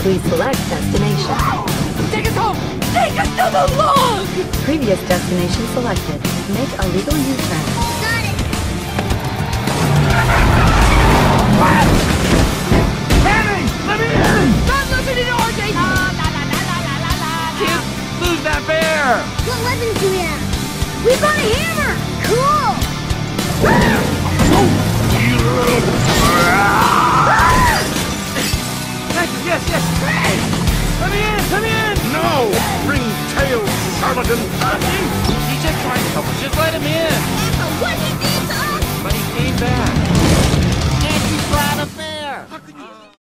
select destination. Take us home! Take us to the log! Previous destination selected. Make a legal U-turn. Got it. Tammy! Let me in! Not listening to RJ! La, la, la, la, la, la, la, la. Kids, lose that bear! What weapons do we have? We've got a hammer! yes, yes! Please! Let me in! Let me in! No! ring tails charlatan! He's just trying to help us. Just let him in! What did